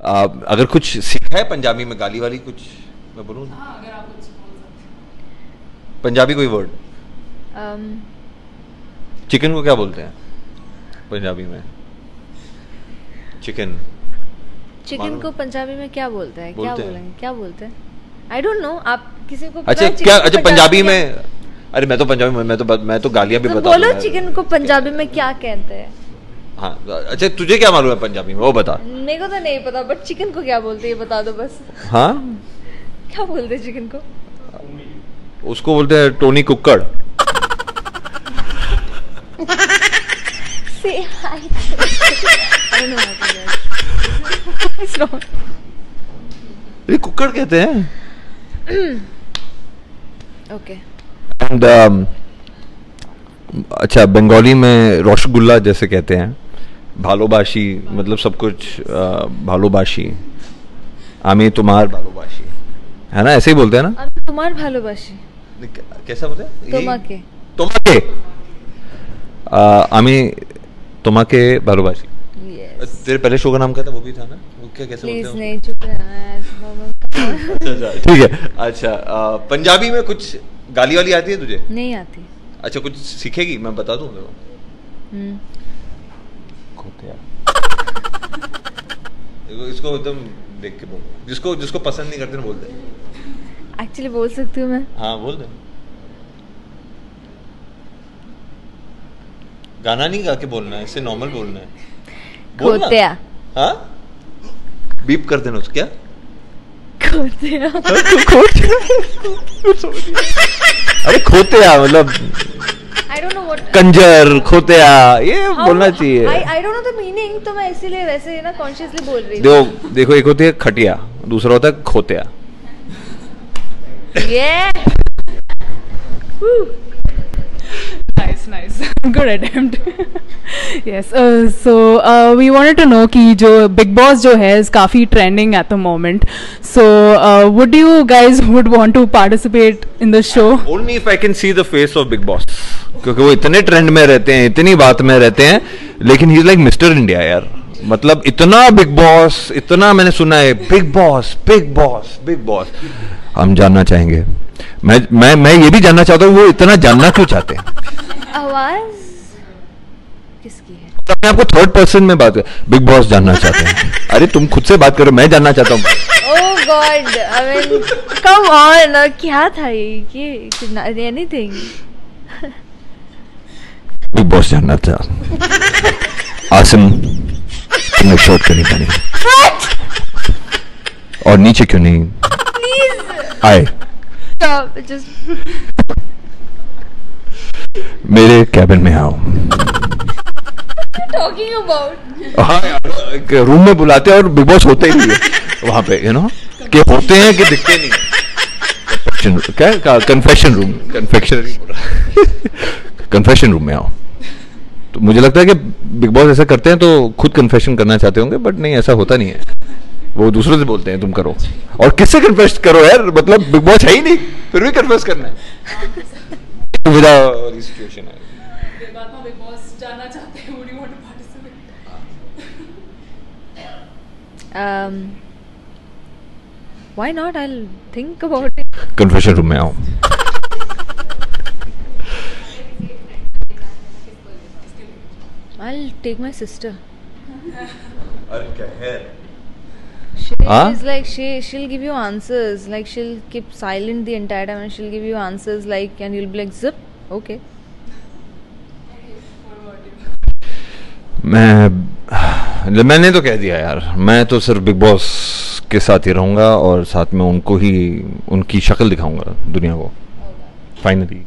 आ, अगर कुछ सीखा है पंजाबी में गाली वाली कुछ मैं बोलूँ? हाँ अगर आप कुछ बोल सकते पंजाबी कोई वर्ड um, चिकन को क्या बोलते हैं पंजाबी में? चिकन चिकन को पंजाबी में क्या बोलते हैं? क्या बोलते हैं। बोलेंगे? क्या बोलते हैं? आई डोंट नो आप किसी को अच्छा क्या अच्छा पंजाबी में अरे मैं तो पंजाबी में मैं तो मैं तो गालियाँ भी तो बता बोलो चिकन को पंजाबी में क्या कहते हैं? हाँ अच्छा तुझे क्या मालूम है पंजाबी में वो बता मेरे को तो नहीं पता बट चिकन को क्या बोलते हैं ये बता दो बस हाँ क्या बोलते हैं चिकन को उसको बोलते हैं Tony Kukkad Say hi. I don't know how to do that. What's wrong? ये कुक्कड़ कहते हैं Okay. एंड अच्छा बंगाली में रसगुल्ला जैसे कहते हैं भालोबाशी मतलब सब कुछ अ, भालोबाशी आमी तुम्हार भालोबाशी है ना ऐसे ही बोलते हैं ना আমি তোমার ভালোবাসি कैसा बोलते हैं यही? তোমাকে তোমাকে আহ, আমি তোমাকে ভালোবাসি यस तेरे पहले शो का नाम क्या था वो भी था ना वो क्या कैसे प्लीज बोलते हैं नहीं चुप रहना यार मामा। अच्छा, अच्छा, ठीक है अच्छा अ, पंजाबी में कुछ गाली वाली आती है तुझे नहीं आती अच्छा कुछ सीखेगी मैं बता दूं देखो खोतिया देखो इसको एकदम देख के बोल। जिसको जिसको पसंद नहीं करते ना बोल दे। एक्चुअली बोल सकती हूँ मैं। हाँ बोल दे। गाना नहीं गा के बोलना है इससे नॉर्मल बोलना है। बोलना। खोतिया हाँ। बीप कर देना उसको क्या? खोतिया अरे खोतिया मतलब कंजर खोतिया ये हाँ, बोलना चाहिए। तो मैं वैसे ना बोल रही खटिया दूसरा होता है खोतिया। जो बिग बॉस जो है काफ़ी trending at the moment so would you guys would want to participate in the show only if I can see the face of Bigg Boss क्योंकि वो इतने ट्रेंड में रहते हैं इतनी बात में रहते हैं लेकिन he is like Mister India यार। मतलब इतना बिग बॉस इतना मैंने सुना है Bigg Boss Bigg Boss Bigg Boss हम जानना चाहेंगे। मैं मैं मैं ये भी जानना चाहता हूँ वो इतना जानना क्यों चाहते हैं? आवाज़ किसकी है? तो आपको थर्ड पर्सन में बात कर बिग बॉस जानना चाहते हैं। अरे तुम खुद से बात करो मैं जानना चाहता हूँ। God I mean come on क्या था ये? ये एनीथिंग बिग बॉस जानना था आसिम तुमने शॉर्ट क्यों नहीं पहनी और नीचे क्यों नहीं आए मेरे कैबिन में आओ। टॉकिंग अबाउट हाँ यार रूम में बुलाते हैं और बिग बॉस होते ही नहीं है। वहाँ पे यू नो कि होते हैं कि दिखते नहीं क्या? Confession room confection confession room में आओ। तो मुझे लगता है कि बिग बॉस ऐसा करते हैं तो खुद कन्फेशन करना चाहते होंगे बट नहीं ऐसा होता नहीं है। वो दूसरों से बोलते हैं तुम करो। और किससे कन्फेस करो यार? मतलब बिग बॉस है ही नहीं फिर भी कन्फेस करना है। सुविधा वाली सिचुएशन है। हैं um why not? I'll think about it. Confession room में आओ। Take my sister अरे क्या है she Huh? is like she she'll give you answers like she'll keep silent the entire time and she'll give you answers like and you'll be like zip okay मैं मैंने तो कह दिया यार मैं तो सिर्फ़ बिग बॉस के साथ ही रहूँगा और साथ में उनको ही उनकी शक्ल दिखाऊँगा दुनिया को फाइनली